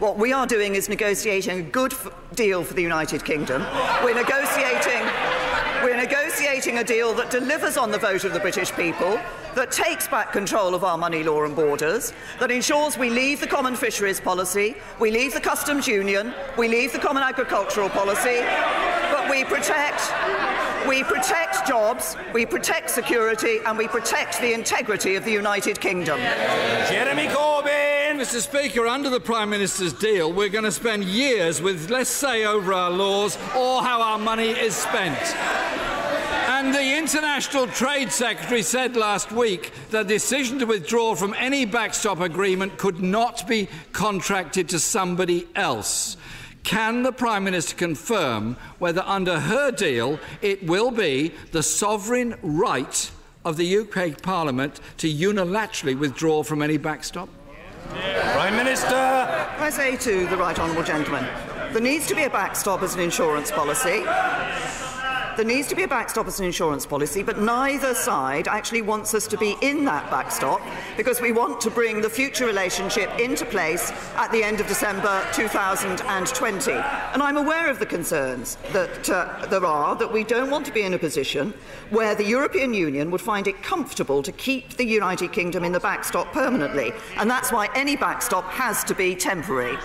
What we are doing is negotiating a good deal for the United Kingdom. We're negotiating. We're negotiating a deal that delivers on the vote of the British people, that takes back control of our money law and borders, that ensures we leave the common fisheries policy, we leave the customs union, we leave the common agricultural policy, but we protect we protect jobs, we protect security, and we protect the integrity of the United Kingdom. Jeremy Corbyn! Mr. Speaker, under the Prime Minister's deal, we're going to spend years with less say over our laws or how our money is spent. And the International Trade Secretary said last week that the decision to withdraw from any backstop agreement could not be contracted to somebody else. Can the Prime Minister confirm whether, under her deal, it will be the sovereign right of the UK Parliament to unilaterally withdraw from any backstop? Prime Minister! I say to the right honourable gentleman, there needs to be a backstop as an insurance policy. There needs to be a backstop as an insurance policy, but neither side actually wants us to be in that backstop because we want to bring the future relationship into place at the end of December 2020. And I'm aware of the concerns that uh, there are, that we don't want to be in a position where the European Union would find it comfortable to keep the United Kingdom in the backstop permanently. And that's why any backstop has to be temporary.